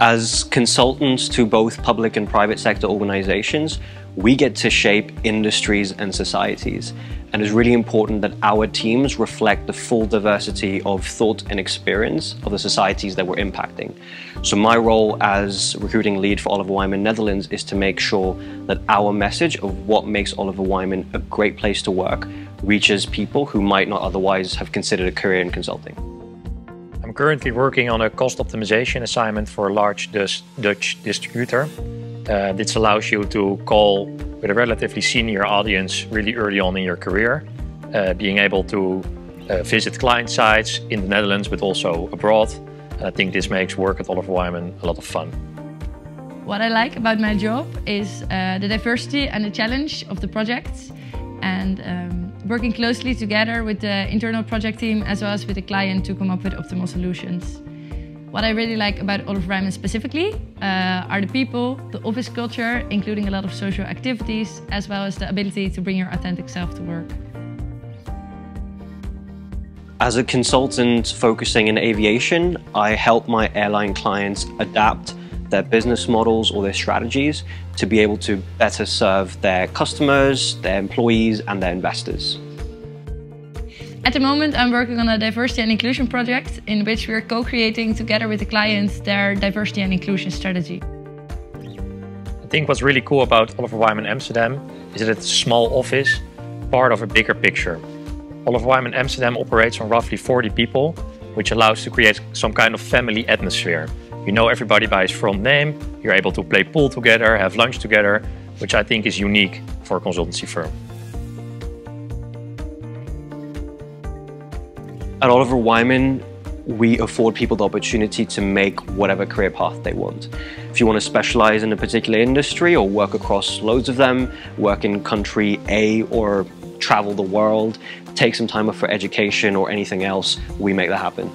As consultants to both public and private sector organizations, we get to shape industries and societies. And it's really important that our teams reflect the full diversity of thought and experience of the societies that we're impacting. So my role as recruiting lead for Oliver Wyman Netherlands is to make sure that our message of what makes Oliver Wyman a great place to work reaches people who might not otherwise have considered a career in consulting. I'm currently working on a cost optimization assignment for a large Dutch distributor. Uh, this allows you to call with a relatively senior audience really early on in your career, uh, being able to uh, visit client sites in the Netherlands but also abroad. And I think this makes work at Oliver Wyman a lot of fun. What I like about my job is uh, the diversity and the challenge of the projects and um, working closely together with the internal project team as well as with the client to come up with optimal solutions. What I really like about Oliver Wyman specifically uh, are the people, the office culture, including a lot of social activities, as well as the ability to bring your authentic self to work. As a consultant focusing in aviation, I help my airline clients adapt their business models or their strategies to be able to better serve their customers, their employees, and their investors. At the moment, I'm working on a diversity and inclusion project in which we're co-creating together with the clients their diversity and inclusion strategy. I think what's really cool about Oliver Wyman Amsterdam is that it's a small office, part of a bigger picture. Oliver Wyman Amsterdam operates on roughly 40 people, which allows to create some kind of family atmosphere. You know everybody by his front name, you're able to play pool together, have lunch together, which I think is unique for a consultancy firm. At Oliver Wyman, we afford people the opportunity to make whatever career path they want. If you want to specialize in a particular industry or work across loads of them, work in country A or travel the world, take some time off for education or anything else, we make that happen.